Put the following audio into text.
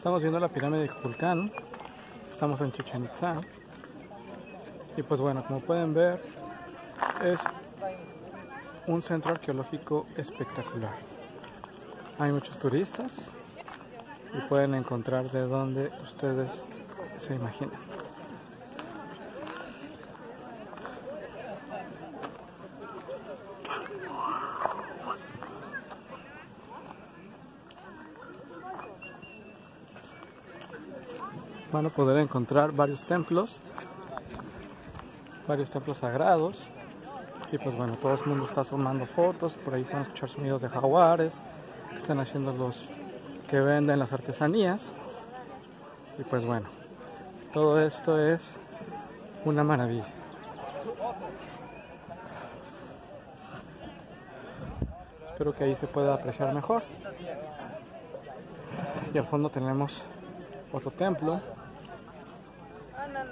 Estamos viendo la pirámide de Kukulcán. Estamos en Chichen Itza. Y pues bueno, como pueden ver, es un centro arqueológico espectacular. Hay muchos turistas y pueden encontrar de donde ustedes se imaginan. Van a poder encontrar varios templos, varios templos sagrados. Y pues bueno, todo el mundo está tomando fotos, por ahí van a escuchar sonidos de jaguares, que están haciendo los que venden las artesanías. Y pues bueno, todo esto es una maravilla. Espero que ahí se pueda apreciar mejor. Y al fondo tenemos otro templo Oh, no, no.